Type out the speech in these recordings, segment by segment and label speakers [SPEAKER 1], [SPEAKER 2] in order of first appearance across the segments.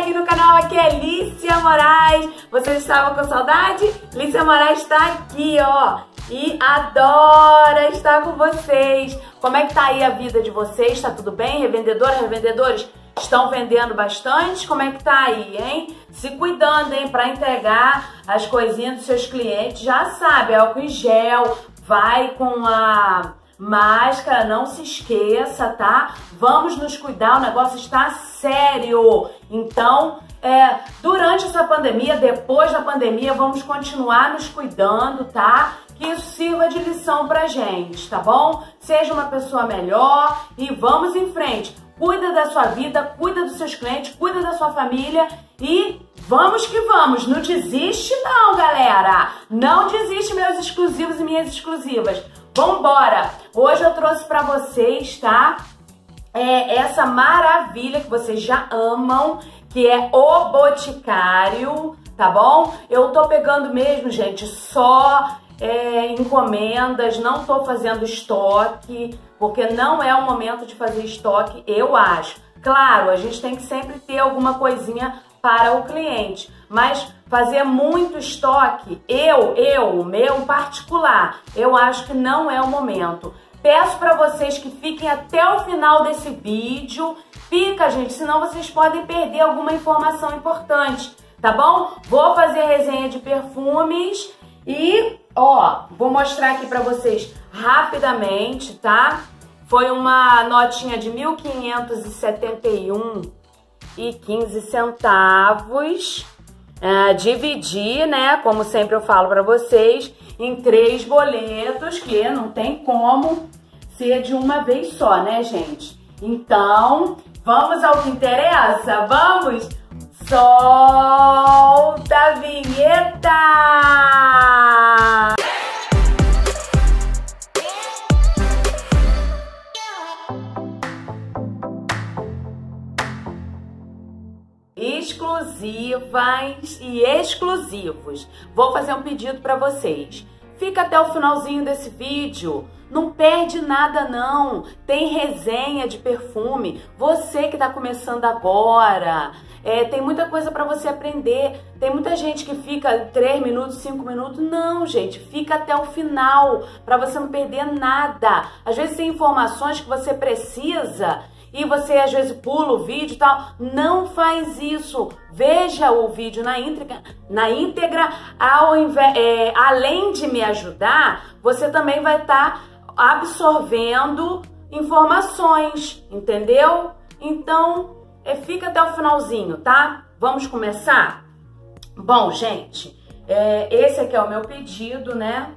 [SPEAKER 1] aqui no canal, aqui é Lícia Moraes. Vocês estavam com saudade? Lícia Moraes está aqui, ó. E adora estar com vocês. Como é que tá aí a vida de vocês? Tá tudo bem? Revendedoras, revendedores estão vendendo bastante? Como é que tá aí, hein? Se cuidando, hein, para entregar as coisinhas dos seus clientes. Já sabe, álcool em gel, vai com a Máscara, não se esqueça, tá? Vamos nos cuidar, o negócio está sério. Então, é, durante essa pandemia, depois da pandemia, vamos continuar nos cuidando, tá? Que isso sirva de lição pra gente, tá bom? Seja uma pessoa melhor e vamos em frente. Cuida da sua vida, cuida dos seus clientes, cuida da sua família e vamos que vamos. Não desiste não, galera. Não desiste meus exclusivos e minhas exclusivas. Vambora! Hoje eu trouxe para vocês, tá? É essa maravilha que vocês já amam, que é o Boticário, tá bom? Eu tô pegando mesmo, gente, só é, encomendas, não tô fazendo estoque, porque não é o momento de fazer estoque, eu acho. Claro, a gente tem que sempre ter alguma coisinha para o cliente, mas fazer muito estoque, eu, eu, meu particular, eu acho que não é o momento. Peço para vocês que fiquem até o final desse vídeo. Fica, gente, senão vocês podem perder alguma informação importante, tá bom? Vou fazer resenha de perfumes e, ó, vou mostrar aqui para vocês rapidamente, tá? Foi uma notinha de 1571 e 15 centavos. Uh, dividir, né, como sempre eu falo para vocês, em três boletos, que não tem como ser de uma vez só, né, gente? Então, vamos ao que interessa? Vamos? Solta a vinheta! Exclusivas e exclusivos. Vou fazer um pedido para vocês. Fica até o finalzinho desse vídeo. Não perde nada não. Tem resenha de perfume. Você que está começando agora, é, tem muita coisa para você aprender. Tem muita gente que fica 3 minutos, 5 minutos. Não, gente, fica até o final para você não perder nada. Às vezes tem informações que você precisa e você às vezes pula o vídeo e tal. Não faz isso. Veja o vídeo na íntegra, na íntegra ao é, além de me ajudar, você também vai estar tá absorvendo informações, entendeu? Então, é, fica até o finalzinho, tá? Vamos começar? Bom, gente, é, esse aqui é o meu pedido, né?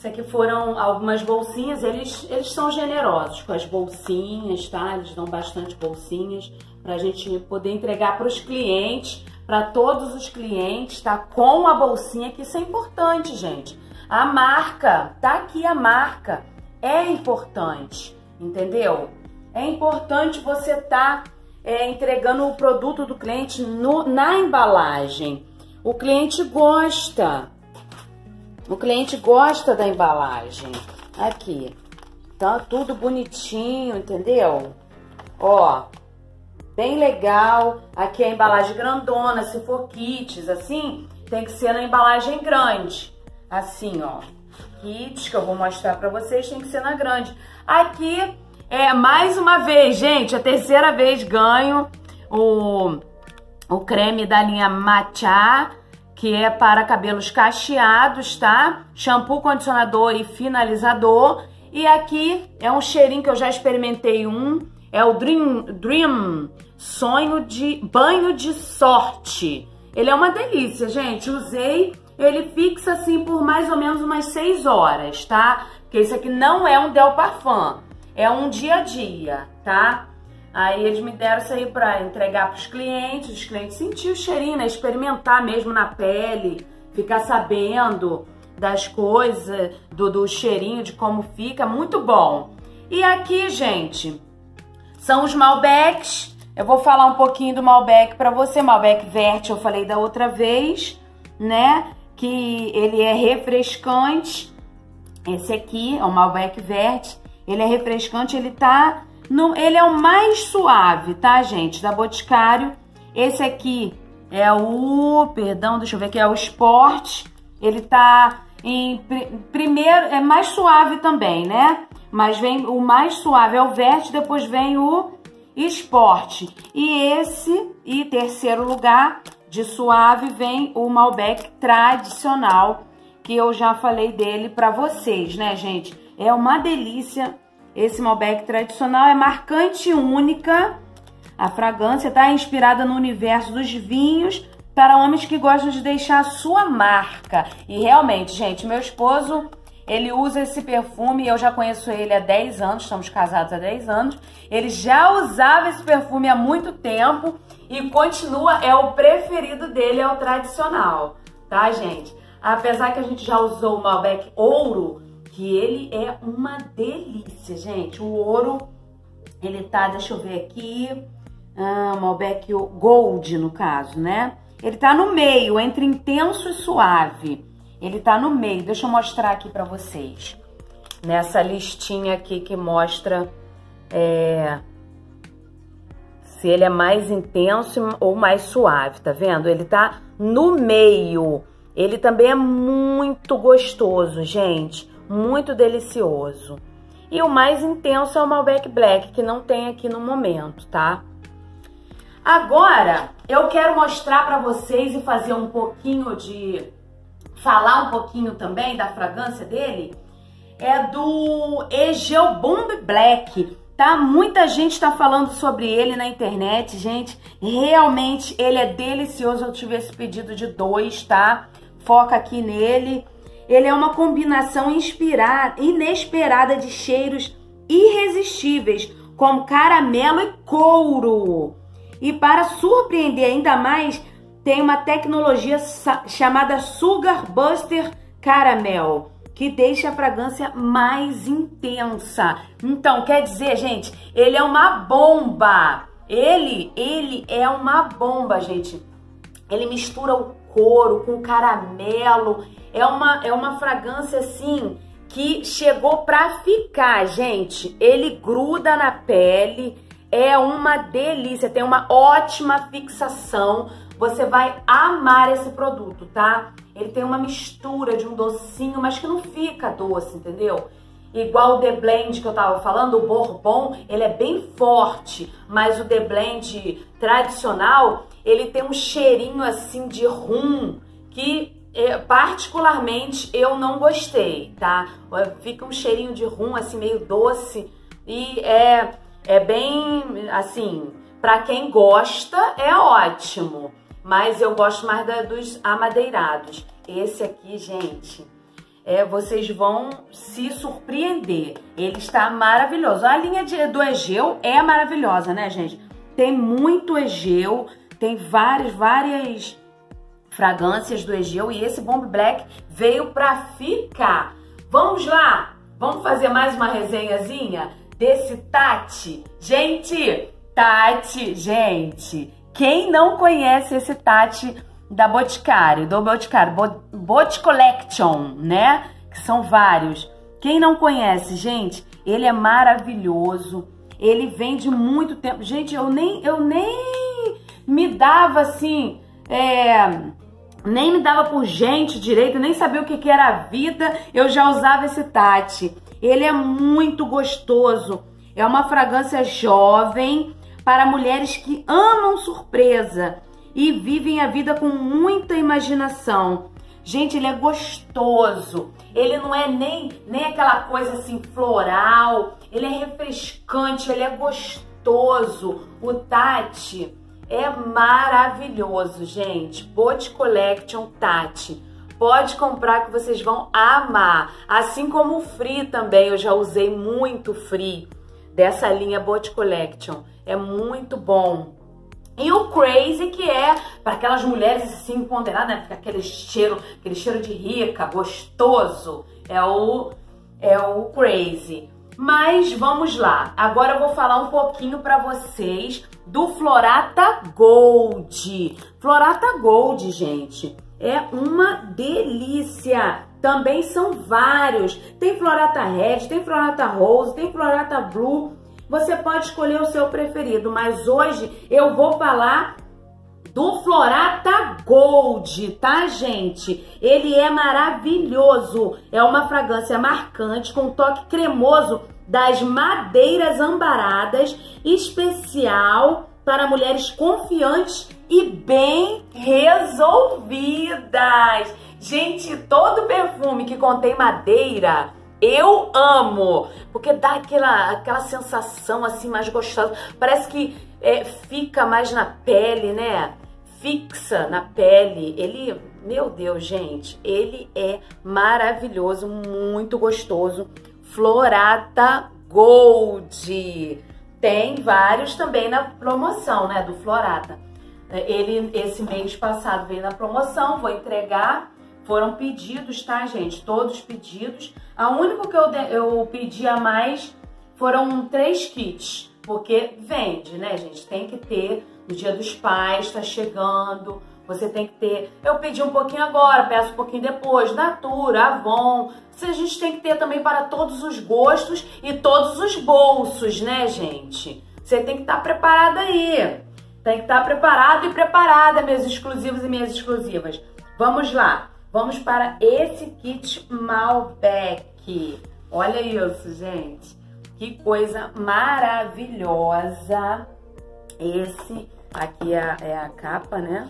[SPEAKER 1] Isso aqui foram algumas bolsinhas, eles, eles são generosos com as bolsinhas, tá? Eles dão bastante bolsinhas para a gente poder entregar para os clientes, para todos os clientes, tá? Com a bolsinha, que isso é importante, gente. A marca, tá aqui a marca, é importante, entendeu? É importante você tá é, entregando o produto do cliente no, na embalagem. O cliente gosta, o cliente gosta da embalagem. Aqui. Tá tudo bonitinho, entendeu? Ó, bem legal. Aqui é a embalagem grandona, se for kits, assim, tem que ser na embalagem grande. Assim, ó. Kits que eu vou mostrar pra vocês, tem que ser na grande. Aqui, é mais uma vez, gente, a terceira vez ganho o, o creme da linha Matcha que é para cabelos cacheados, tá? Shampoo, condicionador e finalizador. E aqui é um cheirinho que eu já experimentei um, é o Dream, Dream Sonho de Banho de Sorte. Ele é uma delícia, gente. Usei, ele fixa assim por mais ou menos umas 6 horas, tá? Porque esse aqui não é um Del Parfum, é um dia a dia, tá? Aí eles me deram isso aí pra entregar pros clientes, os clientes sentir o cheirinho, né? Experimentar mesmo na pele, ficar sabendo das coisas, do, do cheirinho, de como fica, muito bom. E aqui, gente, são os Malbecs. Eu vou falar um pouquinho do Malbec para você. Malbec Vert, eu falei da outra vez, né? Que ele é refrescante. Esse aqui é o Malbec Vert. Ele é refrescante, ele tá ele é o mais suave, tá, gente? Da Boticário. Esse aqui é o, perdão, deixa eu ver aqui, é o Sport. Ele tá em primeiro, é mais suave também, né? Mas vem o mais suave é o Vert, depois vem o Sport. E esse, e terceiro lugar de suave, vem o Malbec tradicional, que eu já falei dele para vocês, né, gente? É uma delícia esse Malbec tradicional, é marcante e única. A fragrância tá inspirada no universo dos vinhos para homens que gostam de deixar a sua marca. E realmente, gente, meu esposo ele usa esse perfume, eu já conheço ele há 10 anos, estamos casados há 10 anos. Ele já usava esse perfume há muito tempo e continua, é o preferido dele, é o tradicional, tá, gente? Apesar que a gente já usou o Malbec Ouro, que ele é uma delícia, gente. O ouro, ele tá, deixa eu ver aqui, ah, Malbec Gold, no caso, né? Ele tá no meio, entre intenso e suave. Ele tá no meio. Deixa eu mostrar aqui para vocês. Nessa listinha aqui que mostra é, se ele é mais intenso ou mais suave, tá vendo? Ele tá no meio. Ele também é muito gostoso, gente. Muito delicioso. E o mais intenso é o Malbec Black, que não tem aqui no momento, tá? Agora, eu quero mostrar para vocês e fazer um pouquinho de falar um pouquinho também da fragrância dele, é do Egeu Bomb Black. Tá? Muita gente está falando sobre ele na internet, gente. Realmente ele é delicioso. Eu tive esse pedido de dois, tá? Foca aqui nele. Ele é uma combinação inspirada, inesperada de cheiros irresistíveis, como caramelo e couro. E para surpreender ainda mais, tem uma tecnologia chamada Sugar Buster Caramel, que deixa a fragrância mais intensa. Então, quer dizer, gente, ele é uma bomba. Ele, ele é uma bomba, gente. Ele mistura o couro com caramelo. É uma, é uma fragrância assim que chegou pra ficar, gente. Ele gruda na pele, é uma delícia, tem uma ótima fixação você vai amar esse produto, tá? Ele tem uma mistura de um docinho, mas que não fica doce, entendeu? Igual o The Blend que eu tava falando, o Bourbon, ele é bem forte, mas o The Blend tradicional, ele tem um cheirinho assim de rum que é, particularmente eu não gostei, tá? Fica um cheirinho de rum assim meio doce e é é bem assim, para quem gosta é ótimo mas eu gosto mais da, dos amadeirados. Esse aqui, gente, é, vocês vão se surpreender. Ele está maravilhoso. A linha de, do Egeu é maravilhosa, né, gente? Tem muito Egeu, tem várias, várias fragrâncias do Egeu e esse Bomb Black veio para ficar. Vamos lá? Vamos fazer mais uma resenhazinha desse Tati? Gente, Tati, gente, quem não conhece esse Tati da Boticário, do Boticário, Bot Collection, né? Que são vários. Quem não conhece, gente, ele é maravilhoso. Ele vem de muito tempo. Gente, eu nem, eu nem me dava assim, é, nem me dava por gente direito, nem sabia o que, que era a vida. Eu já usava esse Tati. Ele é muito gostoso. É uma fragrância jovem, para mulheres que amam surpresa e vivem a vida com muita imaginação. Gente, ele é gostoso. Ele não é nem, nem aquela coisa assim floral. Ele é refrescante, ele é gostoso. O Tati é maravilhoso, gente. Bot Collection Tati. Pode comprar que vocês vão amar. Assim como o Free também, eu já usei muito Free dessa linha Bot Collection é muito bom. E o crazy, que é para aquelas mulheres assim empoderadas, né? Aquele cheiro, aquele cheiro de rica, gostoso. É o é o crazy. Mas vamos lá. Agora eu vou falar um pouquinho para vocês do Florata Gold. Florata Gold, gente, é uma delícia. Também são vários. Tem Florata Red, tem Florata Rose, tem Florata Blue. Você pode escolher o seu preferido, mas hoje eu vou falar do Florata Gold, tá, gente? Ele é maravilhoso. É uma fragrância marcante com toque cremoso das madeiras ambaradas, especial para mulheres confiantes e bem resolvidas. Gente, todo perfume que contém madeira, eu amo, porque dá aquela, aquela sensação assim mais gostosa. Parece que é, fica mais na pele, né? Fixa na pele. Ele, meu Deus, gente, ele é maravilhoso, muito gostoso. Florata Gold. Tem vários também na promoção, né, do Florata. Ele, esse mês passado veio na promoção, vou entregar. Foram pedidos, tá, gente? Todos pedidos. A única que eu, eu pedi a mais foram três kits, porque vende, né, gente? Tem que ter no dia dos pais, tá chegando. Você tem que ter. Eu pedi um pouquinho agora, peço um pouquinho depois. Natura, Avon. A gente tem que ter também para todos os gostos e todos os bolsos, né, gente? Você tem que estar tá preparado aí. Tem que estar tá preparado e preparada, meus exclusivos e minhas exclusivas. Vamos lá. Vamos para esse kit Malbec. Olha isso, gente. Que coisa maravilhosa. Esse aqui é é a capa, né?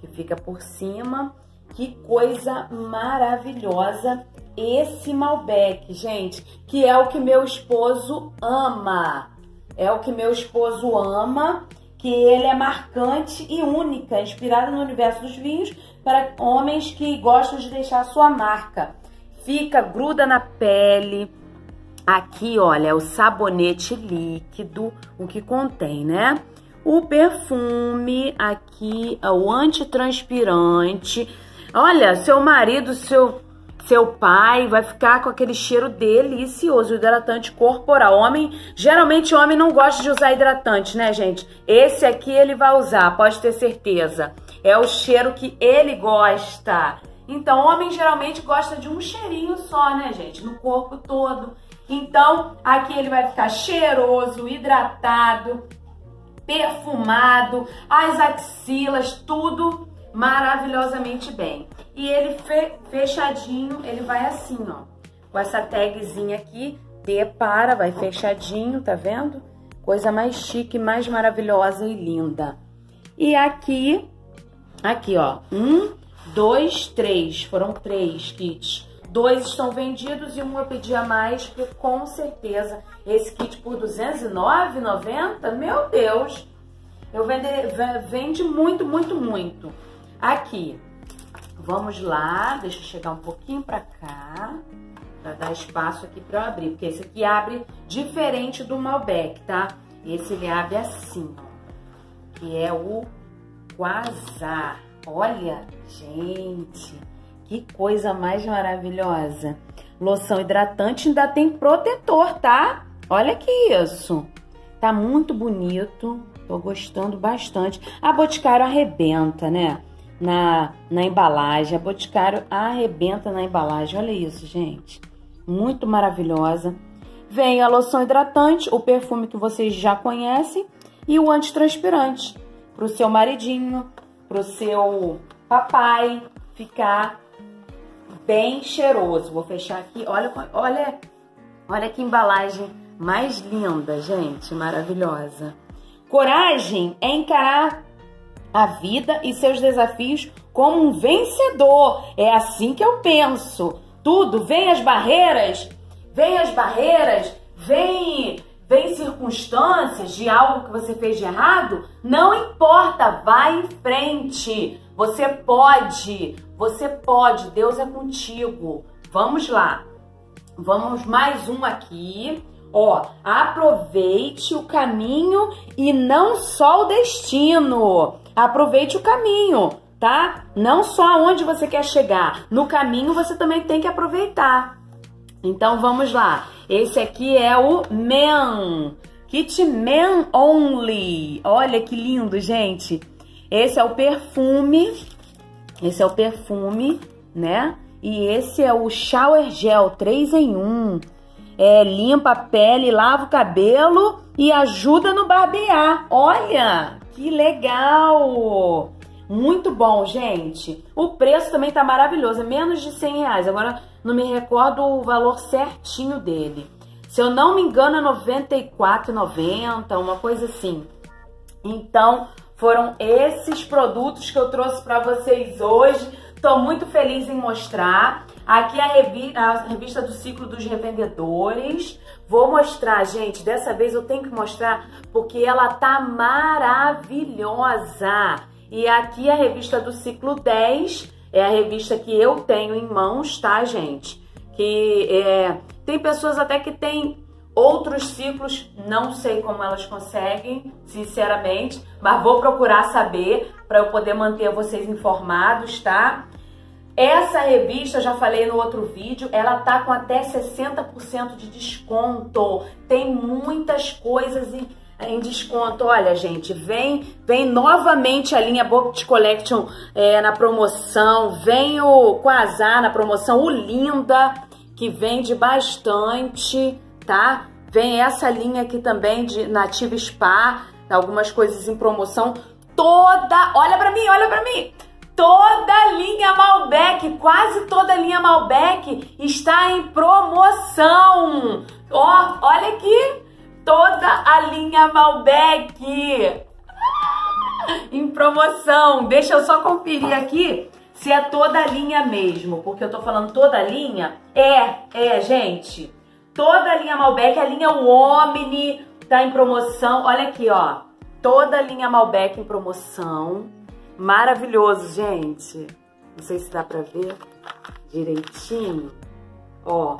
[SPEAKER 1] Que fica por cima. Que coisa maravilhosa esse Malbec, gente, que é o que meu esposo ama. É o que meu esposo ama, que ele é marcante e única, inspirado no universo dos vinhos para homens que gostam de deixar sua marca. Fica, gruda na pele. Aqui, olha, é o sabonete líquido, o que contém, né? O perfume aqui, o antitranspirante. Olha, seu marido, seu seu pai vai ficar com aquele cheiro delicioso, hidratante corporal. Homem, geralmente homem não gosta de usar hidratante, né, gente? Esse aqui ele vai usar, pode ter certeza. É o cheiro que ele gosta. Então, homem geralmente gosta de um cheirinho só, né, gente? No corpo todo. Então, aqui ele vai ficar cheiroso, hidratado, perfumado, as axilas, tudo maravilhosamente bem. E ele fe fechadinho, ele vai assim, ó, com essa tagzinha aqui, depara, vai fechadinho, tá vendo? Coisa mais chique, mais maravilhosa e linda. E aqui, aqui, ó, um, dois, três, foram três kits. Dois estão vendidos e um eu pedi a mais, porque com certeza esse kit por R$ 209,90, meu Deus, eu vender, vende muito, muito, muito. Aqui, vamos lá, deixa eu chegar um pouquinho pra cá, pra dar espaço aqui pra eu abrir, porque esse aqui abre diferente do Malbec, tá? Esse ele abre assim, que é o Quasar. Olha, gente, que coisa mais maravilhosa. Loção hidratante ainda tem protetor, tá? Olha que isso. Tá muito bonito. Tô gostando bastante. A Boticário arrebenta, né? Na, na embalagem. A Boticário arrebenta na embalagem. Olha isso, gente. Muito maravilhosa. Vem a loção hidratante, o perfume que vocês já conhecem e o antitranspirante. Pro seu maridinho, pro seu papai ficar bem cheiroso. Vou fechar aqui. Olha, olha, olha que embalagem mais linda, gente, maravilhosa. Coragem é encarar a vida e seus desafios como um vencedor. É assim que eu penso. Tudo, vem as barreiras, vem as barreiras, vem vem circunstâncias de algo que você fez de errado, não importa, vai em frente. Você pode, você pode, Deus é contigo. Vamos lá. Vamos mais um aqui. Ó, aproveite o caminho e não só o destino. Aproveite o caminho, tá? Não só aonde você quer chegar. No caminho você também tem que aproveitar. Então vamos lá. Esse aqui é o Men. Kit Men Only. Olha que lindo, gente. Esse é o perfume. Esse é o perfume, né? E esse é o Shower Gel 3 em 1. É, limpa a pele, lava o cabelo e ajuda no barbear. Olha, que legal! Muito bom, gente. O preço também tá maravilhoso, é menos de 100 reais. Agora, não me recordo o valor certinho dele. Se eu não me engano, é R$ 94,90, uma coisa assim. Então, foram esses produtos que eu trouxe para vocês hoje. Estou muito feliz em mostrar. Aqui a, revi a revista do ciclo dos revendedores. Vou mostrar, gente. Dessa vez eu tenho que mostrar porque ela tá maravilhosa. E aqui a revista do ciclo 10 é a revista que eu tenho em mãos, tá, gente? Que é, tem pessoas até que têm outros ciclos, não sei como elas conseguem, sinceramente, mas vou procurar saber para eu poder manter vocês informados, tá? Essa revista, já falei no outro vídeo, ela tá com até 60% de desconto. Tem muitas coisas em em desconto. Olha, gente, vem vem novamente a linha Book Collection é, na promoção. Vem o Quasar na promoção. O Linda, que vende bastante, tá? Vem essa linha aqui também de Nativa Spa. Algumas coisas em promoção. Toda... Olha pra mim, olha pra mim! Toda a linha Malbec, quase toda a linha Malbec está em promoção. Ó, olha aqui toda a linha Malbec em promoção. Deixa eu só conferir aqui se é toda a linha mesmo, porque eu tô falando toda a linha. É, é, gente. Toda a linha Malbec, a linha Omni tá em promoção. Olha aqui, ó. Toda a linha Malbec em promoção. Maravilhoso, gente. Não sei se dá pra ver direitinho. Ó,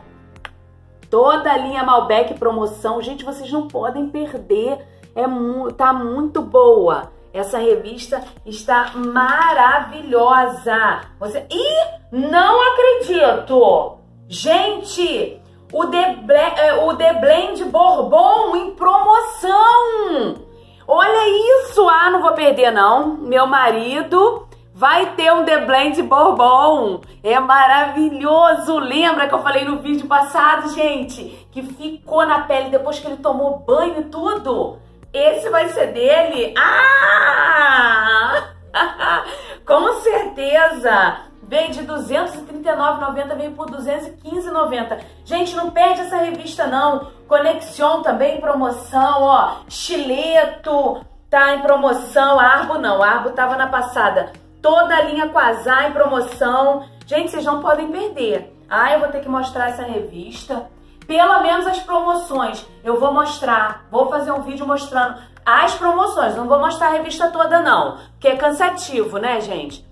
[SPEAKER 1] Toda a linha Malbec promoção. Gente, vocês não podem perder. É mu tá muito boa. Essa revista está maravilhosa. Você e não acredito. Gente, o The, é, o The Blend Bourbon em promoção. Olha isso. Ah, não vou perder não. Meu marido Vai ter um The Blend Bourbon. É maravilhoso. Lembra que eu falei no vídeo passado, gente? Que ficou na pele depois que ele tomou banho e tudo? Esse vai ser dele? Ah! Com certeza! Veio de R$ 239,90, veio por R$ 215,90. Gente, não perde essa revista não. Conexion também em promoção, ó. Chileto tá em promoção. Arbo não, Arbo tava na passada toda a linha Quasar em promoção. Gente, vocês não podem perder. Ah, eu vou ter que mostrar essa revista. Pelo menos as promoções. Eu vou mostrar, vou fazer um vídeo mostrando as promoções. Não vou mostrar a revista toda não, porque é cansativo, né, gente?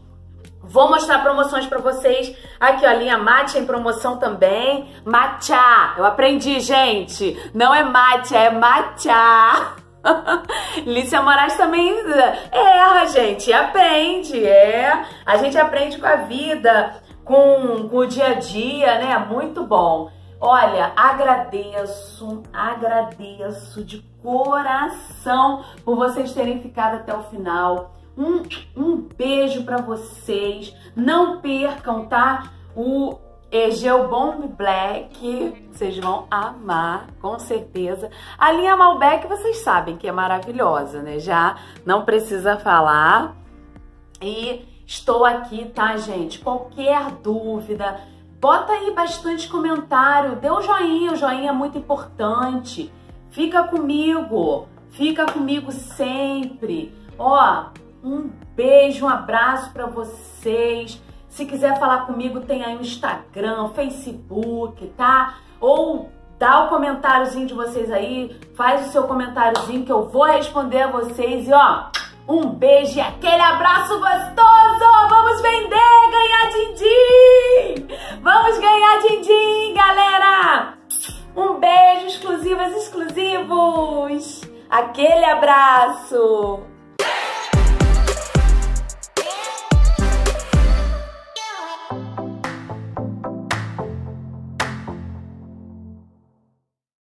[SPEAKER 1] Vou mostrar promoções para vocês. Aqui, ó, a linha Matcha em promoção também. Matcha, eu aprendi, gente. Não é matcha, é matcha. Lícia Moraes também erra, gente, aprende, é. A gente aprende com a vida, com, com o dia a dia, né? Muito bom. Olha, agradeço, agradeço de coração por vocês terem ficado até o final. Um, um beijo para vocês. Não percam, tá? O Egeu Bomb Black, vocês vão amar, com certeza. A linha Malbec, vocês sabem que é maravilhosa, né? Já não precisa falar. E estou aqui, tá, gente? Qualquer dúvida, bota aí bastante comentário, dê um joinha, o joinha é muito importante. Fica comigo, fica comigo sempre. Ó, um beijo, um abraço para vocês. Se quiser falar comigo, tem aí o Instagram, Facebook, tá? Ou dá o comentáriozinho de vocês aí, faz o seu comentáriozinho que eu vou responder a vocês. E ó, um beijo e aquele abraço gostoso! Vamos vender, ganhar din-din! Vamos ganhar din-din, galera! Um beijo, exclusivos exclusivos! Aquele abraço!